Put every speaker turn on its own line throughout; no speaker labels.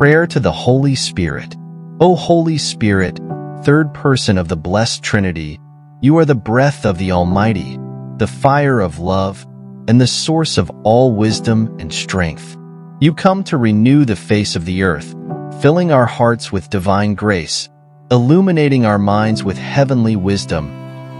Prayer to the Holy Spirit. O Holy Spirit, third person of the blessed Trinity, you are the breath of the Almighty, the fire of love, and the source of all wisdom and strength. You come to renew the face of the earth, filling our hearts with divine grace, illuminating our minds with heavenly wisdom,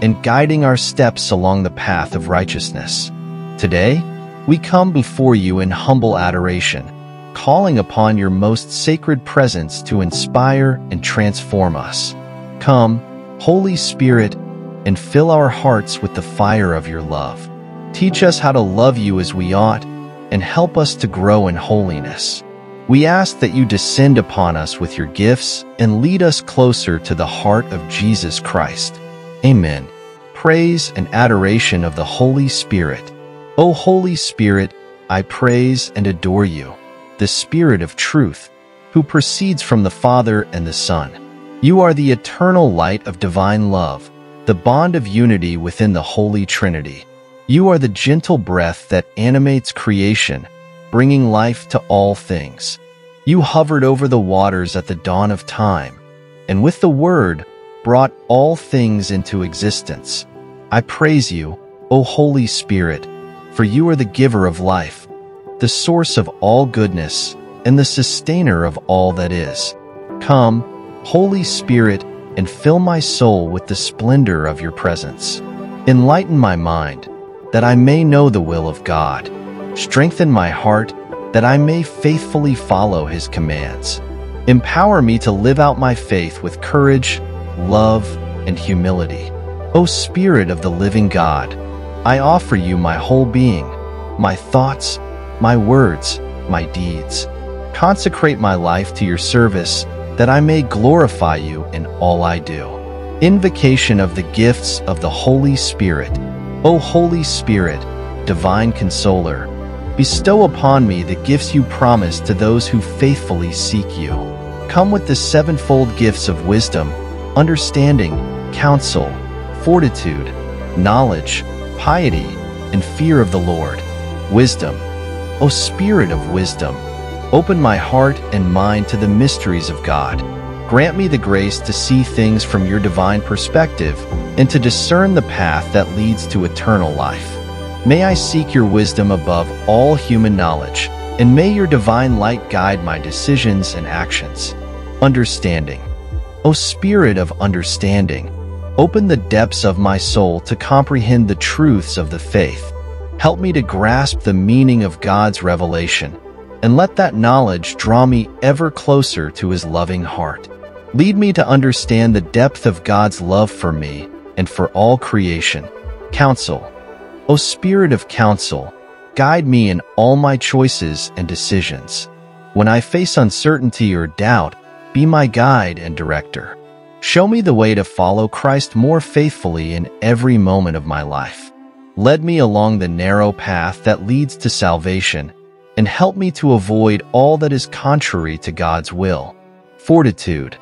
and guiding our steps along the path of righteousness. Today, we come before you in humble adoration, calling upon your most sacred presence to inspire and transform us. Come, Holy Spirit, and fill our hearts with the fire of your love. Teach us how to love you as we ought, and help us to grow in holiness. We ask that you descend upon us with your gifts and lead us closer to the heart of Jesus Christ. Amen. Praise and adoration of the Holy Spirit. O Holy Spirit, I praise and adore you, the Spirit of truth, who proceeds from the Father and the Son. You are the eternal light of divine love, the bond of unity within the Holy Trinity. You are the gentle breath that animates creation, bringing life to all things. You hovered over the waters at the dawn of time, and with the Word brought all things into existence. I praise you, O Holy Spirit, for you are the giver of life, the source of all goodness, and the sustainer of all that is. Come, Holy Spirit, and fill my soul with the splendor of your presence. Enlighten my mind, that I may know the will of God. Strengthen my heart, that I may faithfully follow his commands. Empower me to live out my faith with courage, love, and humility. O Spirit of the living God, I offer you my whole being, my thoughts, my words, my deeds. Consecrate my life to your service that I may glorify you in all I do. Invocation of the gifts of the Holy Spirit. O Holy Spirit, divine consoler, bestow upon me the gifts you promised to those who faithfully seek you. Come with the sevenfold gifts of wisdom, understanding, counsel, fortitude, knowledge, piety, and fear of the Lord. Wisdom. O Spirit of wisdom, open my heart and mind to the mysteries of God. Grant me the grace to see things from your divine perspective and to discern the path that leads to eternal life. May I seek your wisdom above all human knowledge, and may your divine light guide my decisions and actions. Understanding. O Spirit of understanding, Open the depths of my soul to comprehend the truths of the faith. Help me to grasp the meaning of God's revelation, and let that knowledge draw me ever closer to his loving heart. Lead me to understand the depth of God's love for me and for all creation. Counsel. O Spirit of counsel, guide me in all my choices and decisions. When I face uncertainty or doubt, be my guide and director. Show me the way to follow Christ more faithfully in every moment of my life. Lead me along the narrow path that leads to salvation, and help me to avoid all that is contrary to God's will. Fortitude.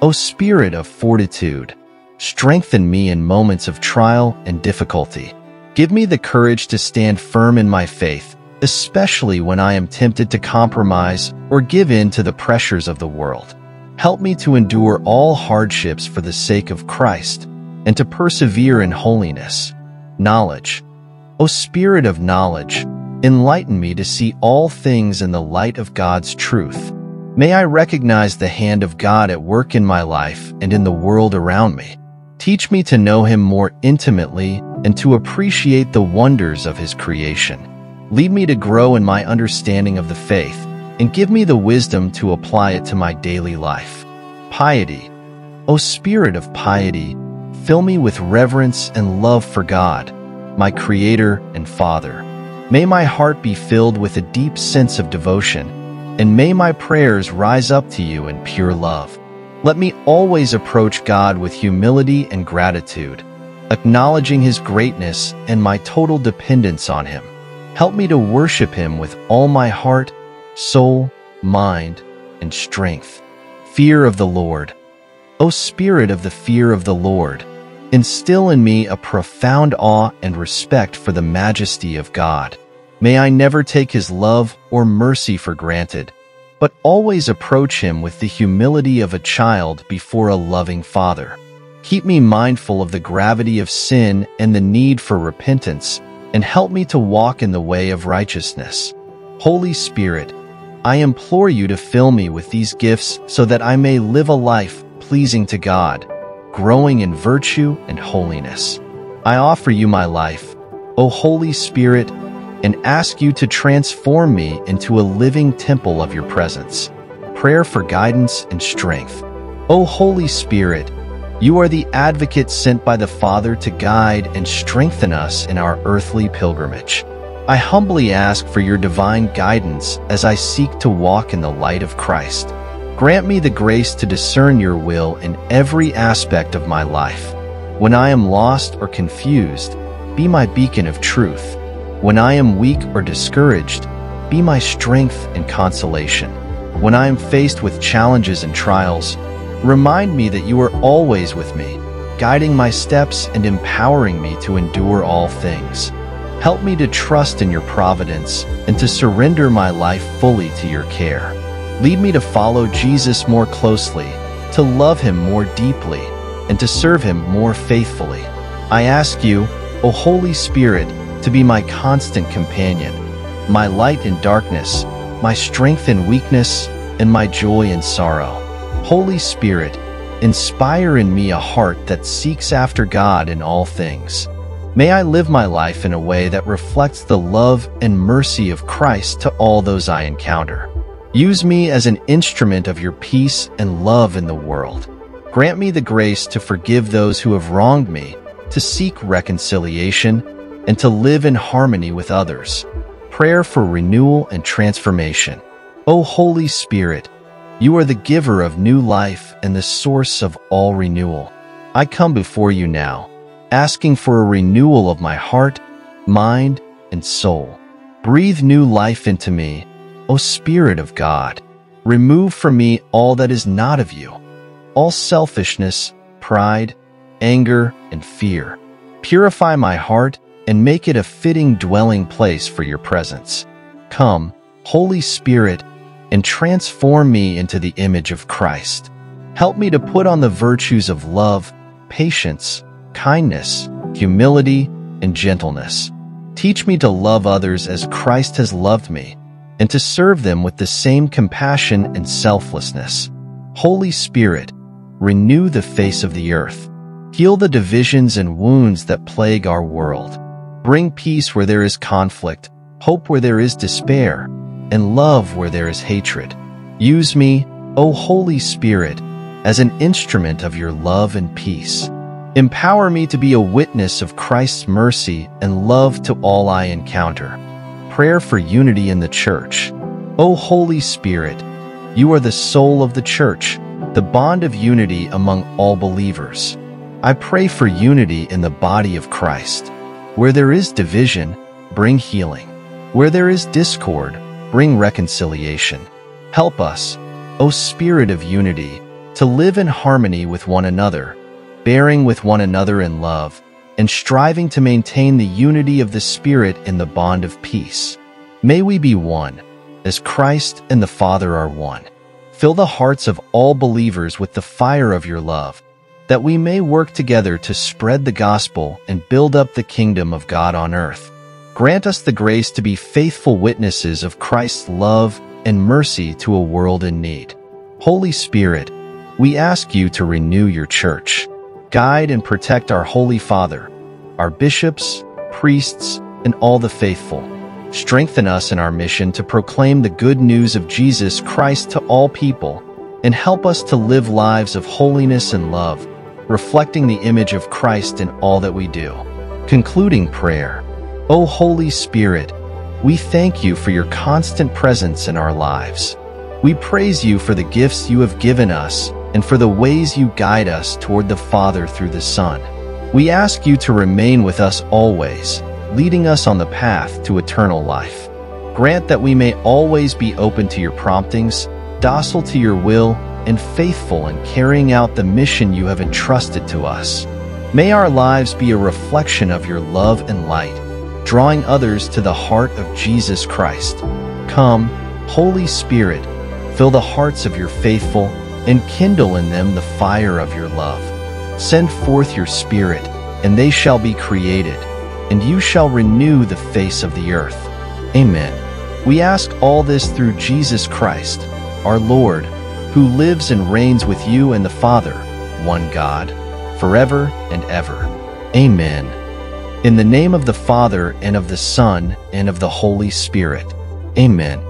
O Spirit of fortitude, strengthen me in moments of trial and difficulty. Give me the courage to stand firm in my faith, especially when I am tempted to compromise or give in to the pressures of the world. Help me to endure all hardships for the sake of Christ and to persevere in holiness. Knowledge. O Spirit of knowledge, enlighten me to see all things in the light of God's truth. May I recognize the hand of God at work in my life and in the world around me. Teach me to know Him more intimately and to appreciate the wonders of His creation. Lead me to grow in my understanding of the faith and give me the wisdom to apply it to my daily life. Piety. O Spirit of piety, fill me with reverence and love for God, my Creator and Father. May my heart be filled with a deep sense of devotion, and may my prayers rise up to you in pure love. Let me always approach God with humility and gratitude, acknowledging His greatness and my total dependence on Him. Help me to worship Him with all my heart, soul, mind, and strength. Fear of the Lord. O Spirit of the fear of the Lord, instill in me a profound awe and respect for the majesty of God. May I never take his love or mercy for granted, but always approach him with the humility of a child before a loving father. Keep me mindful of the gravity of sin and the need for repentance, and help me to walk in the way of righteousness. Holy Spirit, I implore you to fill me with these gifts so that I may live a life pleasing to God, growing in virtue and holiness. I offer you my life, O Holy Spirit, and ask you to transform me into a living temple of your presence. Prayer for guidance and strength. O Holy Spirit, you are the advocate sent by the Father to guide and strengthen us in our earthly pilgrimage. I humbly ask for your divine guidance as I seek to walk in the light of Christ. Grant me the grace to discern your will in every aspect of my life. When I am lost or confused, be my beacon of truth. When I am weak or discouraged, be my strength and consolation. When I am faced with challenges and trials, remind me that you are always with me, guiding my steps and empowering me to endure all things. Help me to trust in your providence and to surrender my life fully to your care. Lead me to follow Jesus more closely, to love him more deeply, and to serve him more faithfully. I ask you, O Holy Spirit, to be my constant companion, my light in darkness, my strength in weakness, and my joy in sorrow. Holy Spirit, inspire in me a heart that seeks after God in all things. May I live my life in a way that reflects the love and mercy of Christ to all those I encounter. Use me as an instrument of your peace and love in the world. Grant me the grace to forgive those who have wronged me, to seek reconciliation, and to live in harmony with others. Prayer for renewal and transformation. O Holy Spirit, you are the giver of new life and the source of all renewal. I come before you now, asking for a renewal of my heart, mind, and soul. Breathe new life into me, O Spirit of God. Remove from me all that is not of you, all selfishness, pride, anger, and fear. Purify my heart and make it a fitting dwelling place for your presence. Come, Holy Spirit, and transform me into the image of Christ. Help me to put on the virtues of love, patience, kindness, humility, and gentleness. Teach me to love others as Christ has loved me, and to serve them with the same compassion and selflessness. Holy Spirit, renew the face of the earth. Heal the divisions and wounds that plague our world. Bring peace where there is conflict, hope where there is despair, and love where there is hatred. Use me, O Holy Spirit, as an instrument of your love and peace. Empower me to be a witness of Christ's mercy and love to all I encounter. Prayer for unity in the Church. O Holy Spirit, you are the soul of the Church, the bond of unity among all believers. I pray for unity in the body of Christ. Where there is division, bring healing. Where there is discord, bring reconciliation. Help us, O Spirit of unity, to live in harmony with one another, bearing with one another in love, and striving to maintain the unity of the Spirit in the bond of peace. May we be one, as Christ and the Father are one. Fill the hearts of all believers with the fire of your love, that we may work together to spread the gospel and build up the kingdom of God on earth. Grant us the grace to be faithful witnesses of Christ's love and mercy to a world in need. Holy Spirit, we ask you to renew your church. Guide and protect our Holy Father, our bishops, priests, and all the faithful. Strengthen us in our mission to proclaim the good news of Jesus Christ to all people, and help us to live lives of holiness and love reflecting the image of Christ in all that we do. Concluding prayer. O Holy Spirit, we thank you for your constant presence in our lives. We praise you for the gifts you have given us and for the ways you guide us toward the Father through the Son. We ask you to remain with us always, leading us on the path to eternal life. Grant that we may always be open to your promptings, docile to your will, and faithful in carrying out the mission you have entrusted to us. May our lives be a reflection of your love and light, drawing others to the heart of Jesus Christ. Come, Holy Spirit, Fill the hearts of your faithful and kindle in them the fire of your love. Send forth your Spirit, and they shall be created, and you shall renew the face of the earth. Amen. We ask all this through Jesus Christ, our Lord, who lives and reigns with you and the Father, one God, forever and ever. Amen. In the name of the Father, and of the Son, and of the Holy Spirit. Amen.